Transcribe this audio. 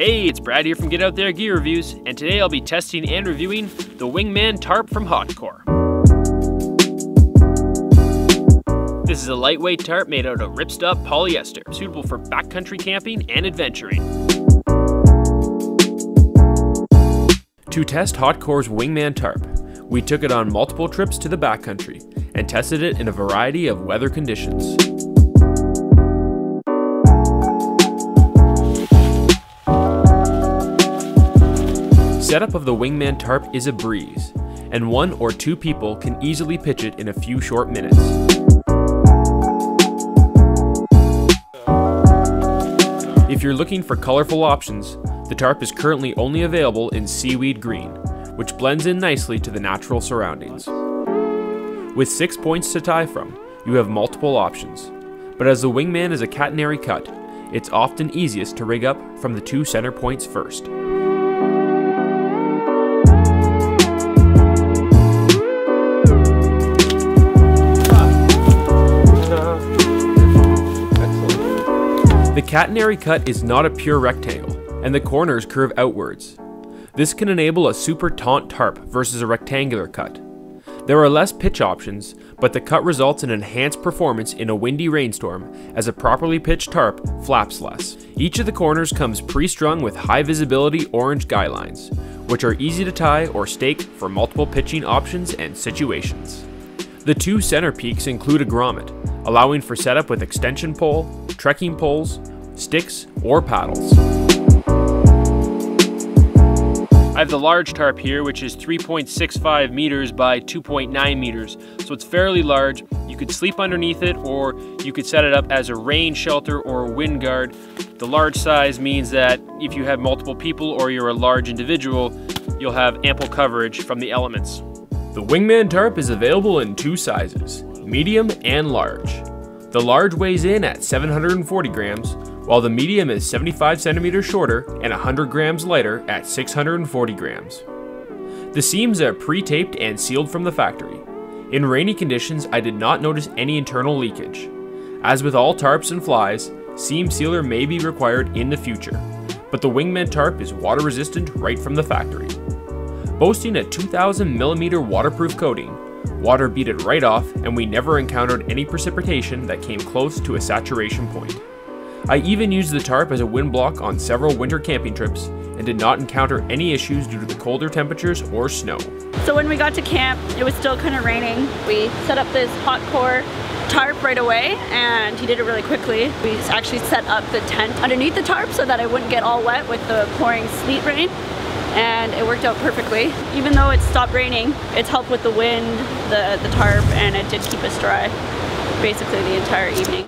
Hey, it's Brad here from Get Out There Gear Reviews, and today I'll be testing and reviewing the Wingman Tarp from Hotcore. This is a lightweight tarp made out of ripstop polyester, suitable for backcountry camping and adventuring. To test Hotcore's Wingman Tarp, we took it on multiple trips to the backcountry and tested it in a variety of weather conditions. Setup of the Wingman tarp is a breeze, and one or two people can easily pitch it in a few short minutes. If you're looking for colorful options, the tarp is currently only available in seaweed green, which blends in nicely to the natural surroundings. With six points to tie from, you have multiple options, but as the wingman is a catenary cut, it's often easiest to rig up from the two center points first. Catenary cut is not a pure rectangle, and the corners curve outwards. This can enable a super taut tarp versus a rectangular cut. There are less pitch options, but the cut results in enhanced performance in a windy rainstorm as a properly pitched tarp flaps less. Each of the corners comes pre-strung with high visibility orange guy lines, which are easy to tie or stake for multiple pitching options and situations. The two center peaks include a grommet, allowing for setup with extension pole, trekking poles, sticks, or paddles. I have the large tarp here, which is 3.65 meters by 2.9 meters, so it's fairly large. You could sleep underneath it, or you could set it up as a rain shelter or a wind guard. The large size means that if you have multiple people or you're a large individual, you'll have ample coverage from the elements. The Wingman tarp is available in two sizes, medium and large. The large weighs in at 740 grams, while the medium is 75 centimeters shorter and 100 grams lighter at 640 grams. The seams are pre-taped and sealed from the factory. In rainy conditions, I did not notice any internal leakage. As with all tarps and flies, seam sealer may be required in the future, but the Wingman tarp is water resistant right from the factory. Boasting a 2000 millimeter waterproof coating, water beat it right off and we never encountered any precipitation that came close to a saturation point. I even used the tarp as a wind block on several winter camping trips and did not encounter any issues due to the colder temperatures or snow. So when we got to camp, it was still kind of raining. We set up this hot core tarp right away and he did it really quickly. We actually set up the tent underneath the tarp so that I wouldn't get all wet with the pouring sleet rain and it worked out perfectly. Even though it stopped raining, it's helped with the wind, the, the tarp, and it did keep us dry basically the entire evening.